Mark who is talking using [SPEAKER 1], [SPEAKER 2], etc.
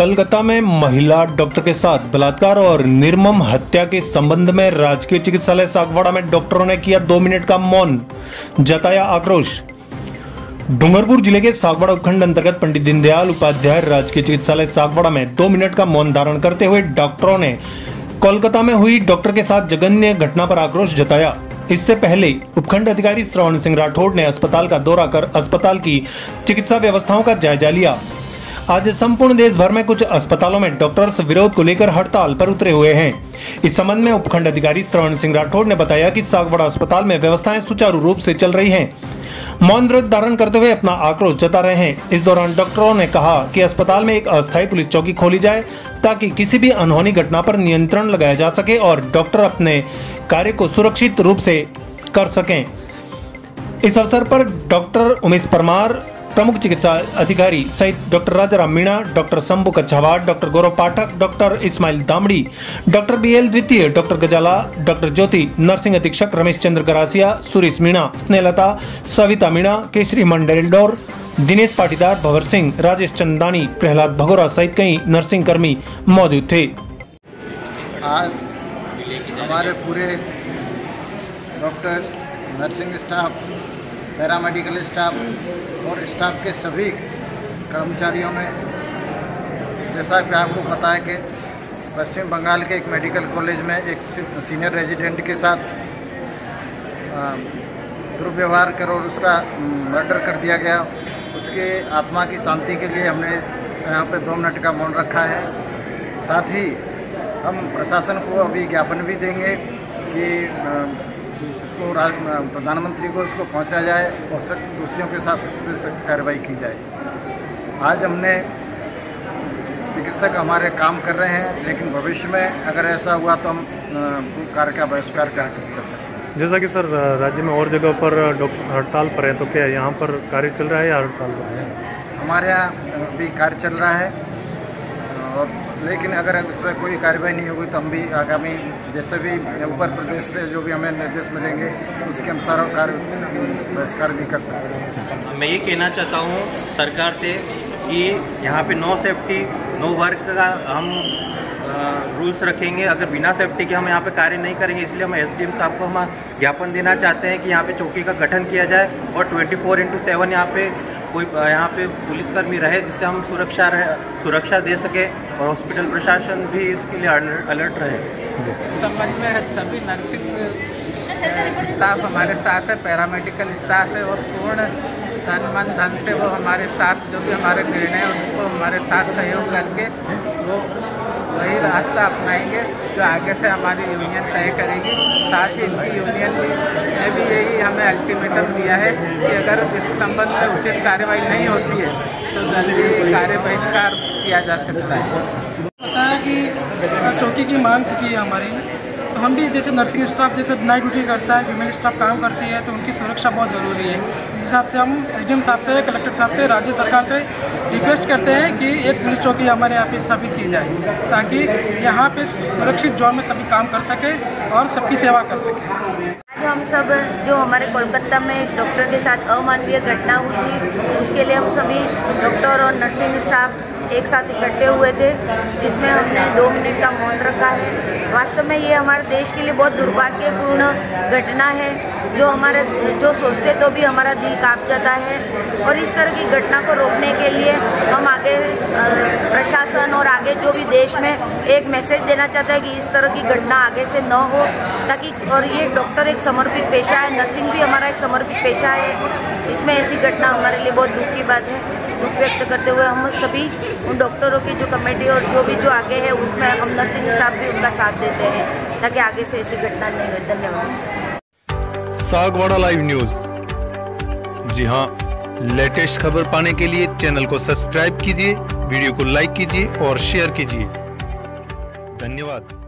[SPEAKER 1] कोलकाता में महिला डॉक्टर के साथ बलात्कार और निर्मम हत्या के संबंध में राजकीय चिकित्सालय सागवाड़ा में डॉक्टरों ने किया दो मिनट का मौन, जताया आक्रोश। डूंगरपुर ज़िले के सागवाड़ा उपखंड अंतर्गत पंडित दीनदयाल उपाध्याय राजकीय चिकित्सालय सागवाड़ा में दो मिनट का मौन धारण करते हुए डॉक्टरों ने कोलकाता में हुई डॉक्टर के साथ जघन्य घटना पर आक्रोश जताया। इससे पहले उपखंड अधिकारी श्रवण सिंह राठौड़ ने अस्पताल का दौरा कर अस्पताल की चिकित्सा व्यवस्थाओं का जायजा लिया। आज संपूर्ण देश भर में कुछ अस्पतालों में डॉक्टर्स विरोध को लेकर हड़ताल पर उतरे हुए हैं। इस संबंध में उपखंड अधिकारी श्रवण सिंह राठौड़ ने बताया कि सागवाड़ा अस्पताल में व्यवस्थाएँ सुचारू रूप से चल रही हैं। मौन व्रत धारण करते हुए अपना आक्रोश जता रहे हैं। इस दौरान डॉक्टरों ने कहा कि अस्पताल में एक अस्थायी पुलिस चौकी खोली जाए ताकि किसी भी अनहोनी घटना पर नियंत्रण लगाया जा सके और डॉक्टर अपने कार्य को सुरक्षित रूप से कर सकें। इस अवसर पर डॉक्टर उमेश परमार प्रमुख चिकित्सा अधिकारी सहित doctor Rajaram Meena, doctor Shambhu Kachhawad, doctor Gaurav Pathak, doctor Ismail Damdi, doctor B L द्वितीय, doctor Gazala, doctor Jyoti, nursing अधीक्षक रमेश चंद्र गरासिया, सुरेश मीणा, स्नेहलता, सविता मीणा, केशरी मंडलडोर दिनेश पाटीदार, भवर सिंह, राजेश चंदानी, प्रहलाद भगोरा सहित कई नर्सिंग कर्मी मौजूद थे।
[SPEAKER 2] आज हमारे पूरे doctors, nursing staff paramedical staff और स्टाफ के सभी कर्मचारियों ने जैसा कि आपको पता है कि पश्चिम बंगाल के एक मेडिकल कॉलेज में एक सीनियर रेजिडेंट के साथ दुर्व्यवहार कर और उसका मर्डर कर दिया गया। उसके आत्मा की शांति के लिए हमने यहाँ पे दो मिनट का मौन रखा है। साथ ही हम प्रशासन को अभी ज्ञापन भी देंगे कि इसको प्रधानमंत्री को इसको पहुँचा जाए और सख्त दोषियों के साथ सख्त से सख्त कार्रवाई की जाए। आज हमने चिकित्सक हमारे काम कर रहे हैं लेकिन भविष्य में अगर ऐसा हुआ तो हम कार्य का बहिष्कार कर सकते हैं।
[SPEAKER 1] जैसा कि सर राज्य में और जगह पर डॉक्टर हड़ताल पर हैं तो क्या यहाँ पर कार्य चल रहा है या हड़ताल पर है?
[SPEAKER 2] हमारे यहाँ भी कार्य चल रहा है और लेकिन अगर उस पर कोई कार्रवाई नहीं होगी तो हम भी आगामी, जैसे भी ऊपर प्रदेश से जो भी हमें निर्देश मिलेंगे, उसके अनुसार कार्य, बहिष्कार भी कर सकते हैं।
[SPEAKER 3] मैं ये कहना चाहता हूँ सरकार से कि यहाँ पे नो सेफ्टी नो वर्क का हम रूल्स रखेंगे। अगर बिना सेफ्टी के हम यहाँ पे कार्य नहीं करेंगे, इसलिए हम एसडीएम साहब को हम ज्ञापन देना चाहते हैं कि यहाँ पे चौकी का गठन किया जाए और 24 फोर इंटू सेवन यहाँ पे कोई यहाँ पे पुलिसकर्मी रहे जिससे हम सुरक्षा रहे, सुरक्षा दे सके और हॉस्पिटल प्रशासन भी इसके लिए अलर्ट रहे।
[SPEAKER 4] संबंध में सभी नर्सिंग स्टाफ हमारे साथ है, पैरामेडिकल स्टाफ है और पूर्ण तन मन, धन से वो हमारे साथ, जो भी हमारे निर्णय उसको हमारे साथ सहयोग करके वो वही रास्ता अपनाएँगे जो आगे से हमारी यूनियन तय करेगी। साथ ही इनकी यूनियन ने भी यही हमें अल्टीमेटम दिया है कि अगर इस संबंध में उचित कार्रवाई नहीं होती है तो जल्दी कार्य बहिष्कार किया जा सकता है।
[SPEAKER 5] बताया कि चौकी की मांग की है हमारी। तो हम भी जैसे नर्सिंग स्टाफ जैसे नाइट ड्यूटी करता है फीमेल स्टाफ काम करती है तो उनकी सुरक्षा बहुत ज़रूरी है। इस हिसाब से हम एस डी साहब से कलेक्टर साहब से, राज्य सरकार से रिक्वेस्ट करते हैं कि एक पुलिस चौकी हमारे यहाँ पे स्थापित की जाए, ताकि यहाँ पे सुरक्षित जोन में सभी काम कर सके और सबकी सेवा कर सके।
[SPEAKER 6] आज हम सब, जो हमारे कोलकाता में डॉक्टर के साथ अमानवीय घटना हुई थी, उसके लिए हम सभी डॉक्टर और नर्सिंग स्टाफ एक साथ इकट्ठे हुए थे, जिसमें हमने दो मिनट का मौन रखा है। वास्तव में ये हमारे देश के लिए बहुत दुर्भाग्यपूर्ण घटना है, जो हमारे, जो सोचते तो भी हमारा दिल काँप जाता है। और इस तरह की घटना को रोकने के लिए हम आगे आगे जो भी देश में एक मैसेज देना चाहता है कि इस तरह की घटना आगे से न हो, ताकि, और ये डॉक्टर एक समर्पित पेशा है नर्सिंग भी हमारा एक समर्पित पेशा है। इसमें ऐसी घटना हमारे लिए बहुत दुख की बात है। दुख व्यक्त करते हुए हम सभी उन डॉक्टरों की जो कमेटी और जो भी जो आगे है, उसमें हम नर्सिंग स्टाफ भी उनका साथ देते हैं, ताकि आगे से ऐसी घटना नहीं हो। धन्यवाद।
[SPEAKER 1] सागवाड़ा लाइव न्यूज़ जी हाँ लेटेस्ट खबर पाने के लिए चैनल को सब्सक्राइब कीजिए। वीडियो को लाइक कीजिए और शेयर कीजिए। धन्यवाद।